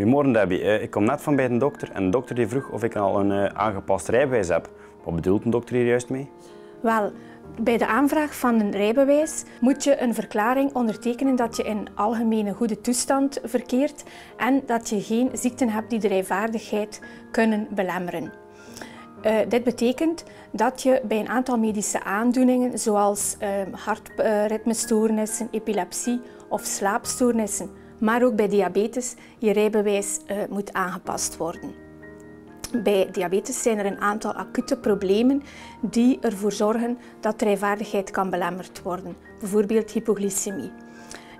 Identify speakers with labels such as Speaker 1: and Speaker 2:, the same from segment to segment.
Speaker 1: Goedemorgen Debbie, Eh, ik kom net van bij de dokter en de dokter die vroeg of ik al een eh, aangepast rijbewijs heb. Wat bedoelt een dokter hier juist mee?
Speaker 2: Wel, bij de aanvraag van een rijbewijs moet je een verklaring ondertekenen dat je in algemene goede toestand verkeert en dat je geen ziekten hebt die de rijvaardigheid kunnen belemmeren. Eh, dit betekent dat je bij een aantal medische aandoeningen, zoals uh, hartritmestoornissen, epilepsie of slaapstoornissen, maar ook bij diabetes, je rijbewijs uh, moet aangepast worden. Bij diabetes zijn er een aantal acute problemen die ervoor zorgen dat rijvaardigheid kan belemmerd worden. Bijvoorbeeld hypoglycemie.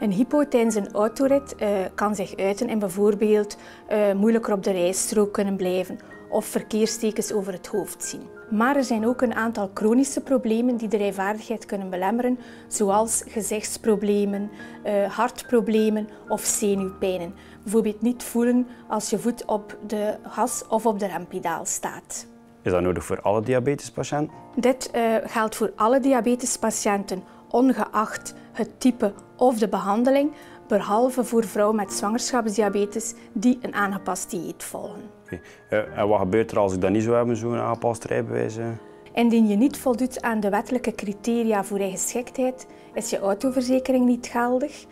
Speaker 2: Een hypo tijdens een autorit uh, kan zich uiten in bijvoorbeeld uh, moeilijker op de rijstrook kunnen blijven of verkeerstekens over het hoofd zien. Maar er zijn ook een aantal chronische problemen die de rijvaardigheid kunnen belemmeren, zoals gezichtsproblemen, uh, hartproblemen of zenuwpijnen. Bijvoorbeeld niet voelen als je voet op de gas of op de rempedaal staat.
Speaker 1: Is dat nodig voor alle diabetespatiënten?
Speaker 2: Dit uh, geldt voor alle diabetespatiënten, ongeacht het type of de behandeling, behalve voor vrouwen met zwangerschapsdiabetes die een aangepast dieet volgen.
Speaker 1: Okay. Uh, en wat gebeurt er als ik dat niet zou hebben, zo'n aangepast rijbewijs? Uh?
Speaker 2: Indien je niet voldoet aan de wettelijke criteria voor geschiktheid, is je autoverzekering niet geldig.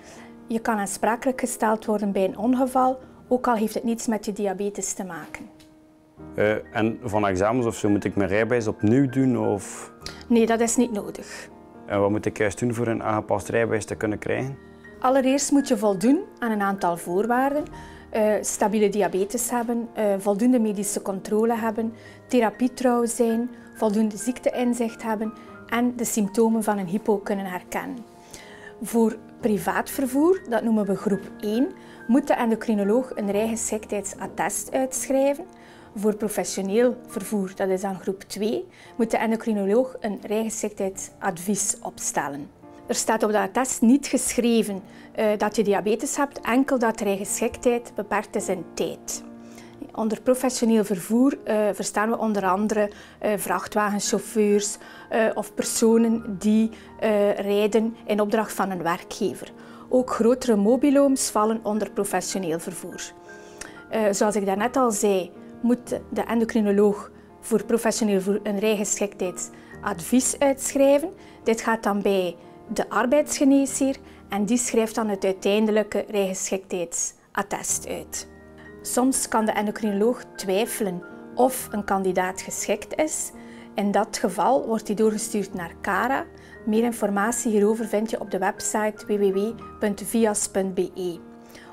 Speaker 2: Je kan aansprakelijk gesteld worden bij een ongeval, ook al heeft het niets met je diabetes te maken.
Speaker 1: Uh, en van examens of zo, moet ik mijn rijbewijs opnieuw doen? Of...
Speaker 2: Nee, dat is niet nodig.
Speaker 1: En wat moet ik juist doen voor een aangepast rijbewijs te kunnen krijgen?
Speaker 2: Allereerst moet je voldoen aan een aantal voorwaarden. Uh, stabiele diabetes hebben, uh, voldoende medische controle hebben, therapietrouw zijn, voldoende ziekteinzicht hebben en de symptomen van een hypo kunnen herkennen. Voor privaat vervoer, dat noemen we groep 1, moet de endocrinoloog een rijgeschiktheidsattest uitschrijven. Voor professioneel vervoer, dat is dan groep 2, moet de endocrinoloog een rijgeschiktheidsadvies opstellen. Er staat op dat attest niet geschreven uh, dat je diabetes hebt, enkel dat rijgeschiktheid beperkt is in tijd. Onder professioneel vervoer uh, verstaan we onder andere uh, vrachtwagenchauffeurs of personen die rijden in opdracht van een werkgever. Ook grotere mobilooms vallen onder professioneel vervoer. zoals ik daarnet al zei, moet de endocrinoloog voor professioneel vervoer een rijgeschiktheidsadvies uitschrijven. Dit gaat dan bij de arbeidsgeneesheer en die schrijft dan het uiteindelijke rijgeschiktheidsattest uit. Soms kan de endocrinoloog twijfelen of een kandidaat geschikt is. In dat geval wordt hij doorgestuurd naar CARA. Meer informatie hierover vind je op de website www.vias.be.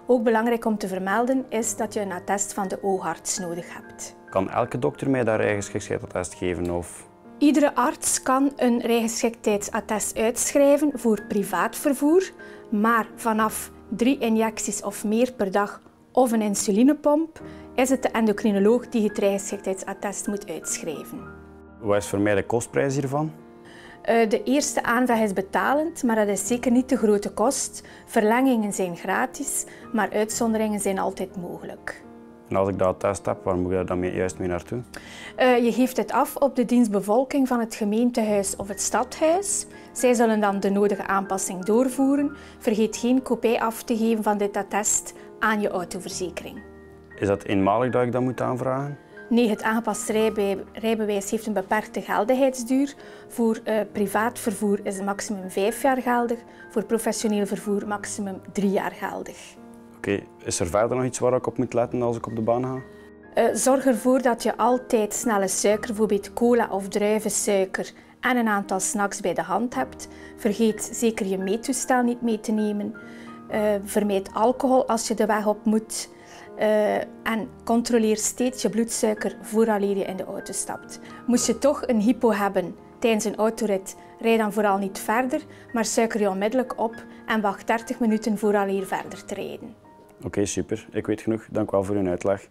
Speaker 2: Ook belangrijk om te vermelden is dat je een attest van de oogarts nodig hebt.
Speaker 1: Kan elke dokter mij dat rijgeschiktheidsattest geven? Of?
Speaker 2: Iedere arts kan een rijgeschiktheidsattest uitschrijven voor privaat vervoer, maar vanaf drie injecties of meer per dag of een insulinepomp is het de endocrinoloog die het rijgeschiktheidsattest moet uitschrijven.
Speaker 1: Wat is voor mij de kostprijs hiervan?
Speaker 2: De eerste aanvraag is betalend, maar dat is zeker niet de grote kost. Verlengingen zijn gratis, maar uitzonderingen zijn altijd mogelijk.
Speaker 1: En als ik dat attest heb, waar moet ik dan mee, juist mee naartoe?
Speaker 2: Uh, je geeft het af op de dienstbevolking van het gemeentehuis of het stadhuis. Zij zullen dan de nodige aanpassing doorvoeren. Vergeet geen kopij af te geven van dit attest aan je autoverzekering.
Speaker 1: Is dat eenmalig dat ik dat moet aanvragen?
Speaker 2: Nee, het aangepast rijbewijs heeft een beperkte geldigheidsduur. Voor uh, privaat vervoer is het maximum vijf jaar geldig, voor professioneel vervoer maximum drie jaar geldig.
Speaker 1: Is er verder nog iets waar ik op moet letten als ik op de baan ga?
Speaker 2: Uh, zorg ervoor dat je altijd snelle suiker, bijvoorbeeld cola of druivensuiker, en een aantal snacks bij de hand hebt. Vergeet zeker je meettoestel niet mee te nemen. Uh, vermijd alcohol als je de weg op moet. Uh, en controleer steeds je bloedsuiker vooraleer je in de auto stapt. Moest je toch een hypo hebben tijdens een autorit, rij dan vooral niet verder, maar suiker je onmiddellijk op en wacht 30 minuten vooraleer verder te rijden.
Speaker 1: Oké, super. Ik weet genoeg. Dank wel voor uw uitleg.